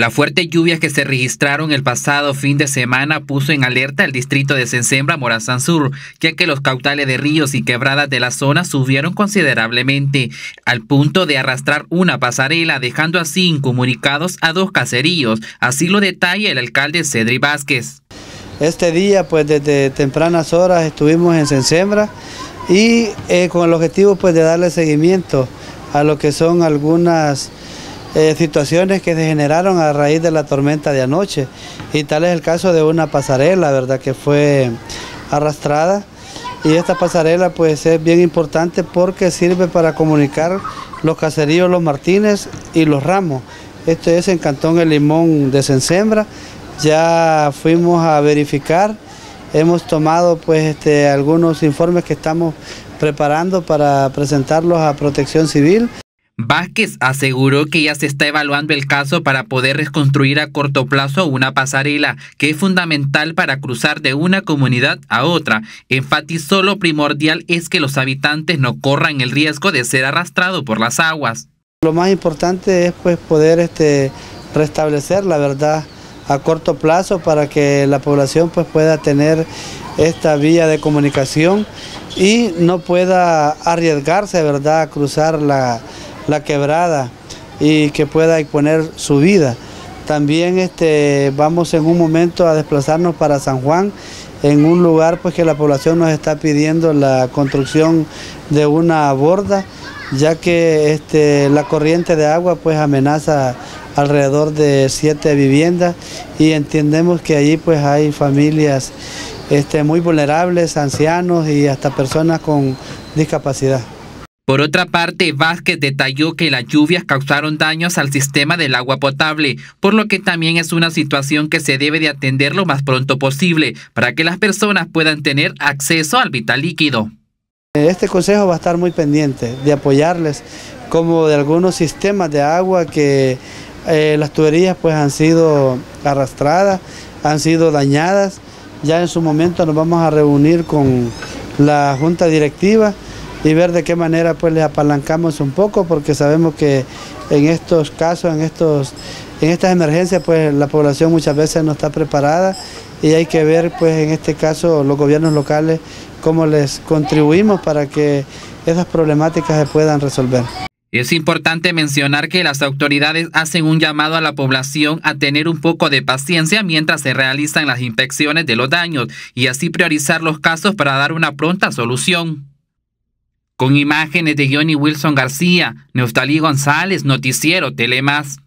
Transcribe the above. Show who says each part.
Speaker 1: La fuerte lluvia que se registraron el pasado fin de semana puso en alerta el distrito de Sensembra Morazán Sur, ya que los cautales de ríos y quebradas de la zona subieron considerablemente, al punto de arrastrar una pasarela, dejando así incomunicados a dos caseríos. Así lo detalla el alcalde Cedri Vázquez.
Speaker 2: Este día, pues desde tempranas horas estuvimos en Sensembra y eh, con el objetivo pues de darle seguimiento a lo que son algunas eh, situaciones que se generaron a raíz de la tormenta de anoche y tal es el caso de una pasarela, ¿verdad? Que fue arrastrada y esta pasarela pues es bien importante porque sirve para comunicar los caseríos Los Martínez y Los Ramos. Esto es en Cantón El Limón de Sensembra. Ya fuimos a verificar, hemos tomado pues este, algunos informes que estamos preparando para presentarlos a Protección Civil.
Speaker 1: Vázquez aseguró que ya se está evaluando el caso para poder reconstruir a corto plazo una pasarela que es fundamental para cruzar de una comunidad a otra. Enfatizó lo primordial es que los habitantes no corran el riesgo de ser arrastrados por las aguas.
Speaker 2: Lo más importante es pues poder este, restablecer la verdad a corto plazo para que la población pues pueda tener esta vía de comunicación y no pueda arriesgarse verdad a cruzar la la quebrada y que pueda exponer su vida. También este, vamos en un momento a desplazarnos para San Juan, en un lugar pues que la población nos está pidiendo la construcción de una borda, ya que este, la corriente de agua pues amenaza alrededor de siete viviendas y entendemos que allí pues hay familias este, muy vulnerables, ancianos y hasta personas con discapacidad.
Speaker 1: Por otra parte, Vázquez detalló que las lluvias causaron daños al sistema del agua potable, por lo que también es una situación que se debe de atender lo más pronto posible para que las personas puedan tener acceso al vital líquido.
Speaker 2: Este consejo va a estar muy pendiente de apoyarles como de algunos sistemas de agua que eh, las tuberías pues han sido arrastradas, han sido dañadas. Ya en su momento nos vamos a reunir con la junta directiva y ver de qué manera pues les apalancamos un poco porque sabemos que en estos casos, en, estos, en estas emergencias pues la población muchas veces no está preparada y hay que ver pues en este caso los gobiernos locales cómo les contribuimos para que esas problemáticas se puedan resolver.
Speaker 1: Es importante mencionar que las autoridades hacen un llamado a la población a tener un poco de paciencia mientras se realizan las inspecciones de los daños y así priorizar los casos para dar una pronta solución. Con imágenes de Johnny Wilson García, Neustalí González, Noticiero Telemás.